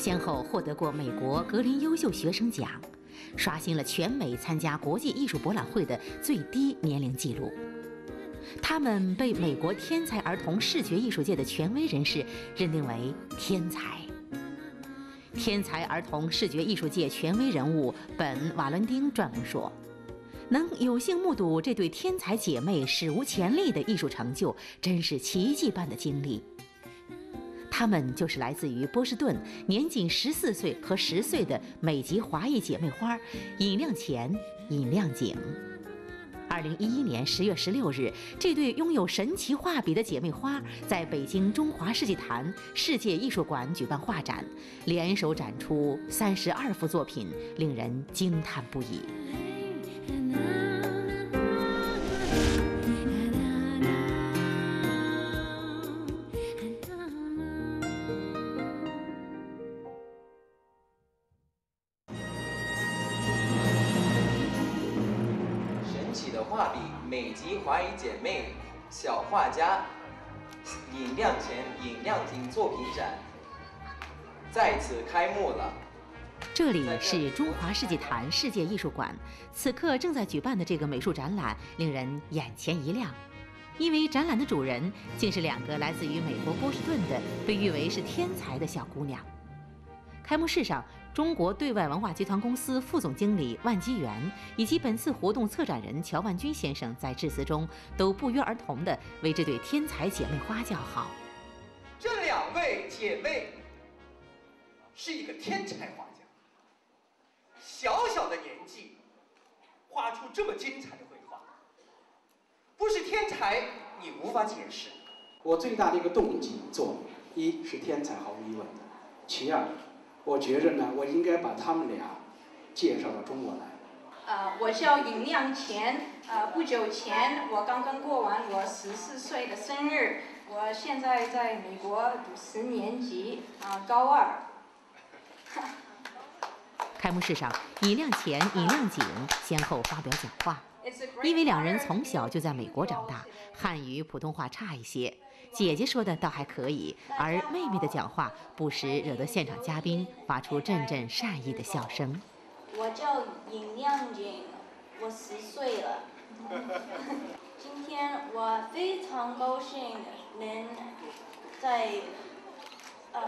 先后获得过美国格林优秀学生奖，刷新了全美参加国际艺术博览会的最低年龄记录。他们被美国天才儿童视觉艺术界的权威人士认定为天才。天才儿童视觉艺术界权威人物本·瓦伦丁撰文说：“能有幸目睹这对天才姐妹史无前例的艺术成就，真是奇迹般的经历。”她们就是来自于波士顿、年仅十四岁和十岁的美籍华裔姐妹花尹亮前、尹亮景。二零一一年十月十六日，这对拥有神奇画笔的姐妹花在北京中华世纪坛世界艺术馆举办画展，联手展出三十二幅作品，令人惊叹不已。美籍华裔姐妹小画家尹亮前、尹亮景作品展再次开幕了。这里是中华世纪坛世界艺术馆，此刻正在举办的这个美术展览令人眼前一亮，因为展览的主人竟是两个来自于美国波士顿的被誉为是天才的小姑娘。开幕式上。中国对外文化集团公司副总经理万基元以及本次活动策展人乔万军先生在致辞中都不约而同地为这对天才姐妹花叫好。这两位姐妹是一个天才画家，小小的年纪画出这么精彩的绘画，不是天才你无法解释。我最大的一个动机做，一是天才毫无疑问的，其二。我觉着呢，我应该把他们俩介绍到中国来。呃，我叫尹亮前，呃，不久前我刚刚过完我十四岁的生日，我现在在美国读十年级，啊，高二。开幕式上，尹亮前、尹亮景先后发表讲话，因为两人从小就在美国长大，汉语、普通话差一些。姐姐说的倒还可以，而妹妹的讲话不时惹得现场嘉宾发出阵阵善意的笑声。我叫尹亮景，我十岁了。今天我非常高兴能在呃。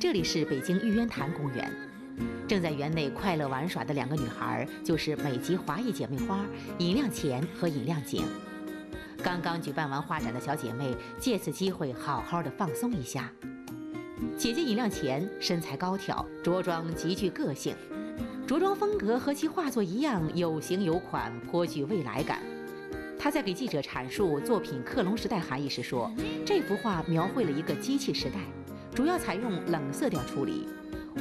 这里是北京玉渊潭公园，正在园内快乐玩耍的两个女孩，就是美籍华裔姐妹花尹亮前和尹亮景。刚刚举办完画展的小姐妹，借此机会好好的放松一下。姐姐尹亮前身材高挑，着装极具个性，着装风格和其画作一样有型有款，颇具未来感。她在给记者阐述作品《克隆时代》含义时说：“这幅画描绘了一个机器时代。”主要采用冷色调处理，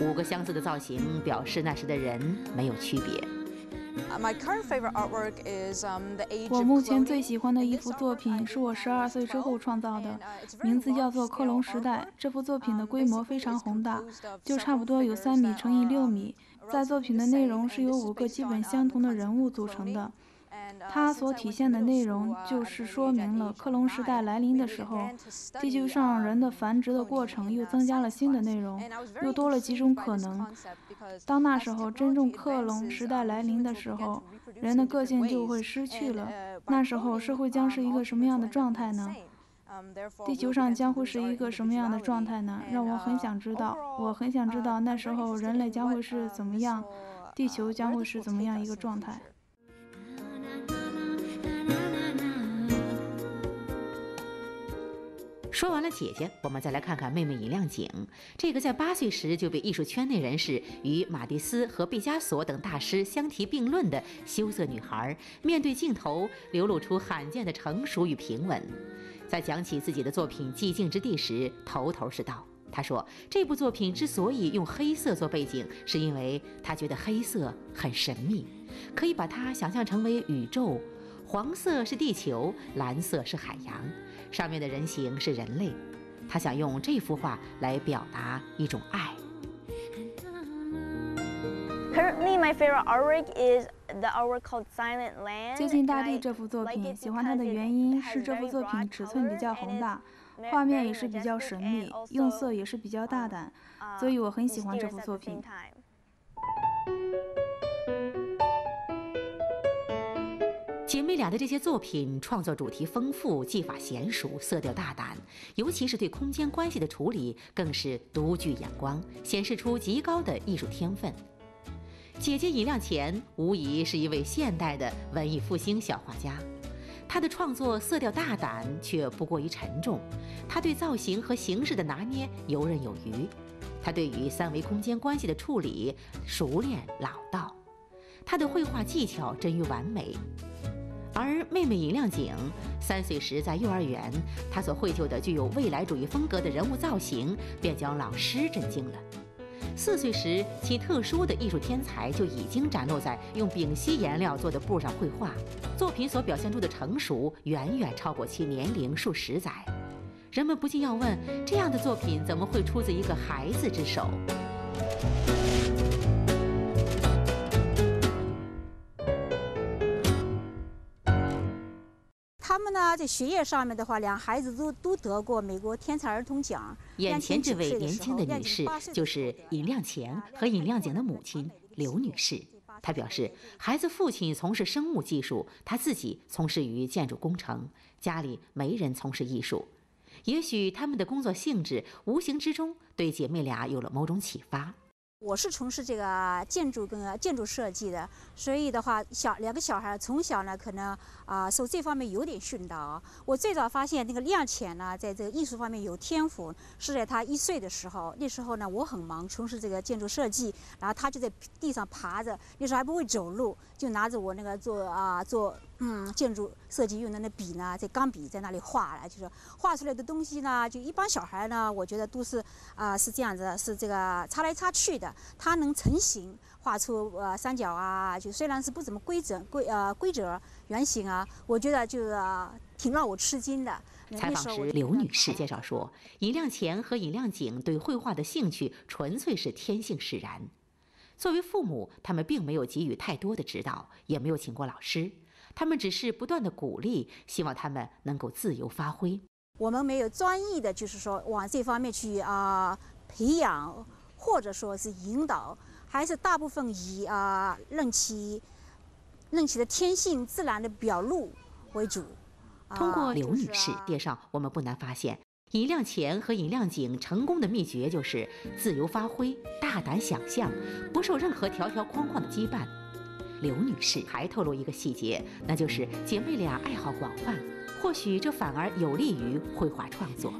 五个相似的造型表示那时的人没有区别。我目前最喜欢的一幅作品是我十二岁之后创造的，名字叫做《克隆时代》。这幅作品的规模非常宏大，就差不多有三米乘以六米。在作品的内容是由五个基本相同的人物组成的。它所体现的内容就是说明了克隆时代来临的时候，地球上人的繁殖的过程又增加了新的内容，又多了几种可能。当那时候真正克隆时代来临的时候，人的个性就会失去了。那时候社会将是一个什么样的状态呢？地球上将会是一个什么样的状态呢？让我很想知道。我很想知道那时候人类将会是怎么样，地球将会是怎么样一个状态。说完了姐姐，我们再来看看妹妹尹亮景。这个在八岁时就被艺术圈内人士与马蒂斯和毕加索等大师相提并论的羞涩女孩，面对镜头流露出罕见的成熟与平稳。在讲起自己的作品《寂静之地》时，头头是道。他说，这部作品之所以用黑色做背景，是因为他觉得黑色很神秘，可以把它想象成为宇宙。黄色是地球，蓝色是海洋。上面的人形是人类，他想用这幅画来表达一种爱。Currently, my favorite artwork is the artwork called Silent Land. 接近大地这幅作品，喜欢它的原因是这幅作品尺寸比较宏大，画面也是比较神秘，用色也是比较大胆，所以我很喜欢这幅作品。姐妹俩的这些作品创作主题丰富，技法娴熟，色调大胆，尤其是对空间关系的处理更是独具眼光，显示出极高的艺术天分。姐姐尹亮前无疑是一位现代的文艺复兴小画家，她的创作色调大胆却不过于沉重，她对造型和形式的拿捏游刃有余，她对于三维空间关系的处理熟练老道，她的绘画技巧臻于完美。而妹妹尹亮景三岁时在幼儿园，她所绘就的具有未来主义风格的人物造型，便将老师震惊了。四岁时，其特殊的艺术天才就已经展露在用丙烯颜料做的布上绘画，作品所表现出的成熟，远远超过其年龄数十载。人们不禁要问：这样的作品怎么会出自一个孩子之手？在学业上面的话，两孩子都都得过美国天才儿童奖。眼前这位年轻的女士就是尹亮前和尹亮景的母亲刘女士。她表示，孩子父亲从事生物技术，她自己从事于建筑工程，家里没人从事艺术。也许他们的工作性质无形之中对姐妹俩有了某种启发。我是从事这个建筑跟建筑设计的，所以的话，小两个小孩从小呢，可能啊受这方面有点熏陶。我最早发现那个亮浅呢，在这个艺术方面有天赋，是在他一岁的时候。那时候呢，我很忙，从事这个建筑设计，然后他就在地上爬着，那时候还不会走路，就拿着我那个做啊做。嗯，建筑设计用的那笔呢，在钢笔在那里画了，就是画出来的东西呢，就一般小孩呢，我觉得都是啊是这样子，是这个擦来擦去的，它能成型，画出呃三角啊，就虽然是不怎么规整规呃规则圆形啊，我觉得就是挺让我吃惊的。采访时，刘女士介绍说，尹亮前和尹亮景对绘画的兴趣纯粹是天性使然，作为父母，他们并没有给予太多的指导，也没有请过老师。他们只是不断的鼓励，希望他们能够自由发挥。我们没有专一的，就是说往这方面去啊培养，或者说是引导，还是大部分以啊任其任其的天性自然的表露为主。通过刘女士介绍，我们不难发现，尹亮前和尹亮景成功的秘诀就是自由发挥、大胆想象，不受任何条条框框的羁绊。刘女士还透露一个细节，那就是姐妹俩爱好广泛，或许这反而有利于绘画创作。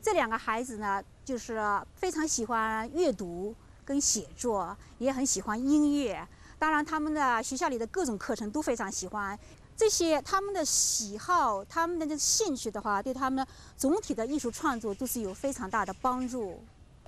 这两个孩子呢，就是非常喜欢阅读跟写作，也很喜欢音乐。当然，他们的学校里的各种课程都非常喜欢，这些他们的喜好、他们的这兴趣的话，对他们总体的艺术创作都是有非常大的帮助。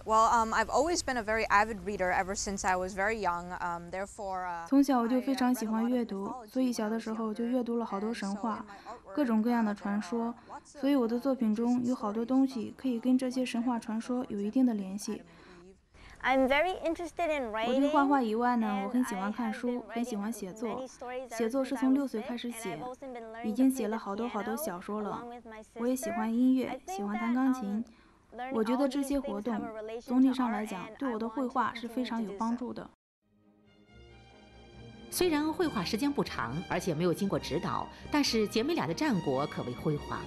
Well, um, I've always been a very avid reader ever since I was very young. Um, therefore, 从小我就非常喜欢阅读，所以小的时候就阅读了好多神话，各种各样的传说，所以我的作品中有好多东西可以跟这些神话传说有一定的联系。我对画画以外呢，我很喜欢看书，很喜欢写作。写作是从六岁开始写，已经写了好多好多小说了。我也喜欢音乐，喜欢弹钢琴。我觉得这些活动总体上来讲，对我的绘画是非常有帮助的。虽然绘画时间不长，而且没有经过指导，但是姐妹俩的战果可谓辉煌。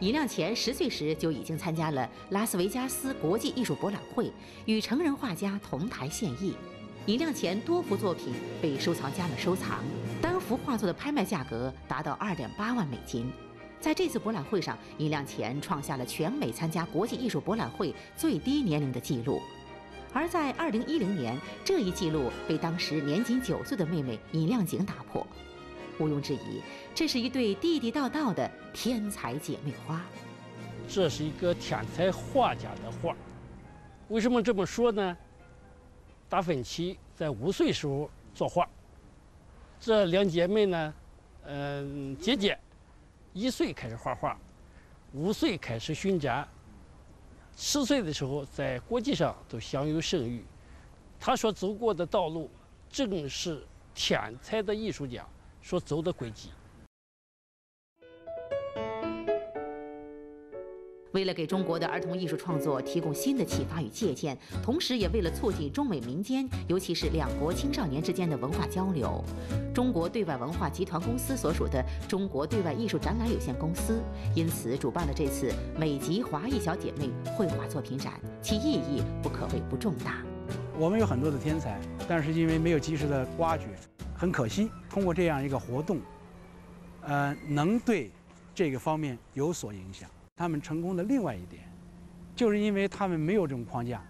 尹亮前十岁时就已经参加了拉斯维加斯国际艺术博览会，与成人画家同台献艺。尹亮前多幅作品被收藏家们收藏，单幅画作的拍卖价格达到二点八万美金。在这次博览会上，尹亮前创下了全美参加国际艺术博览会最低年龄的记录。而在二零一零年，这一记录被当时年仅九岁的妹妹尹亮景打破。毋庸置疑，这是一对地地道道的天才姐妹花。这是一个天才画家的画。为什么这么说呢？达芬奇在五岁时候作画，这两姐妹呢，嗯，姐姐一岁开始画画，五岁开始巡展，十岁的时候在国际上都享有盛誉。她所走过的道路，正是天才的艺术家。所走的轨迹。为了给中国的儿童艺术创作提供新的启发与借鉴，同时也为了促进中美民间，尤其是两国青少年之间的文化交流，中国对外文化集团公司所属的中国对外艺术展览有限公司，因此主办了这次美籍华裔小姐妹绘画作品展，其意义不可谓不重大。我们有很多的天才，但是因为没有及时的挖掘。很可惜，通过这样一个活动，呃，能对这个方面有所影响。他们成功的另外一点，就是因为他们没有这种框架，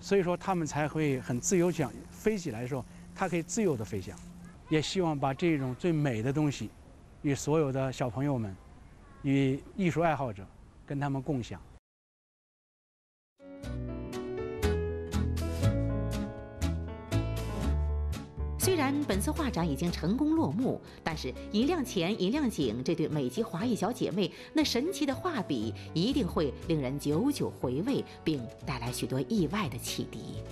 所以说他们才会很自由想飞起来的时候，它可以自由的飞翔。也希望把这种最美的东西，与所有的小朋友们，与艺术爱好者，跟他们共享。虽然本次画展已经成功落幕，但是尹亮前、尹亮景这对美籍华裔小姐妹那神奇的画笔一定会令人久久回味，并带来许多意外的启迪。